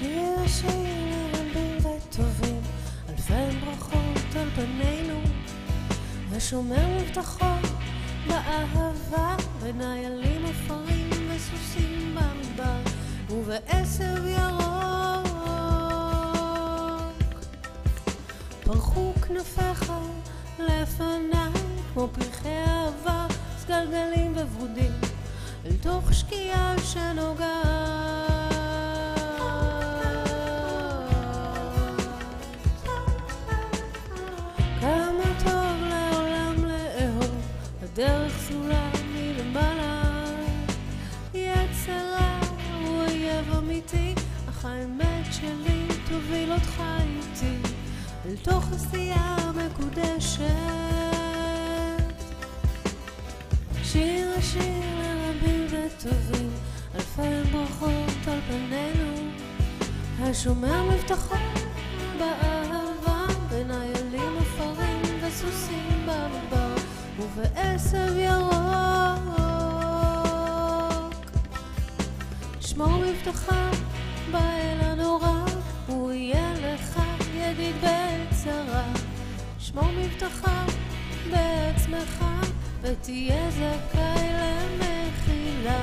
שיר שיר רבים וטובים, אלפי ברכות על פנינו, ושומר מבטחות באהבה, בין איילים עפרים וסוסים במדבר, ובעשב ירוק. פרחו כנפיך לפניי, כמו פרחי אהבה, סגלגלים וברודים, אל תוך שקיעה שנוגעת. הדרך סלולה מלמעלה. יצרה הוא אויב אמיתי, אך האמת שלי תוביל אותך איתי אל תוך עשייה מקודשת. שיר השיר לרבים וטובים, אלפי ברכות על פנינו, השומר ובעשב ירוק. שמור מבטחה באל הנורא, הוא יהיה לך ידיד בצרה. שמור מבטחה בעצמך, ותהיה זכאי למחילה.